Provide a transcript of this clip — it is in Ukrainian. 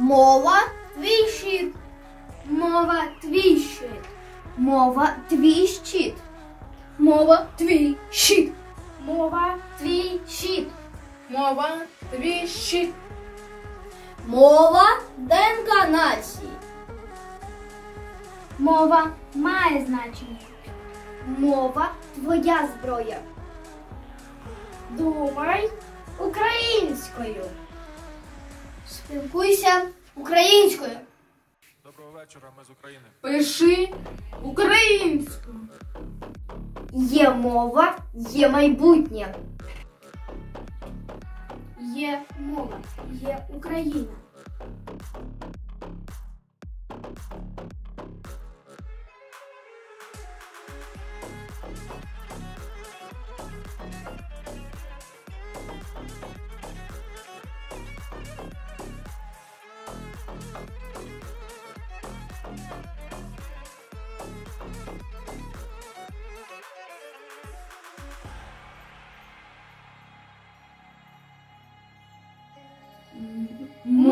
Мова твій щит. Мова твій щит. Мова твій щит. Мова твій щит. Мова твій щит. Мова твій щит. Мова ДНК нації. Мова має значення. Мова твоя зброя. Думай українською. Спілкуйся українською. Доброго вечора, ми з України. Пиши українською. Є мова, є майбутнє. Є мова, є Україна. muito,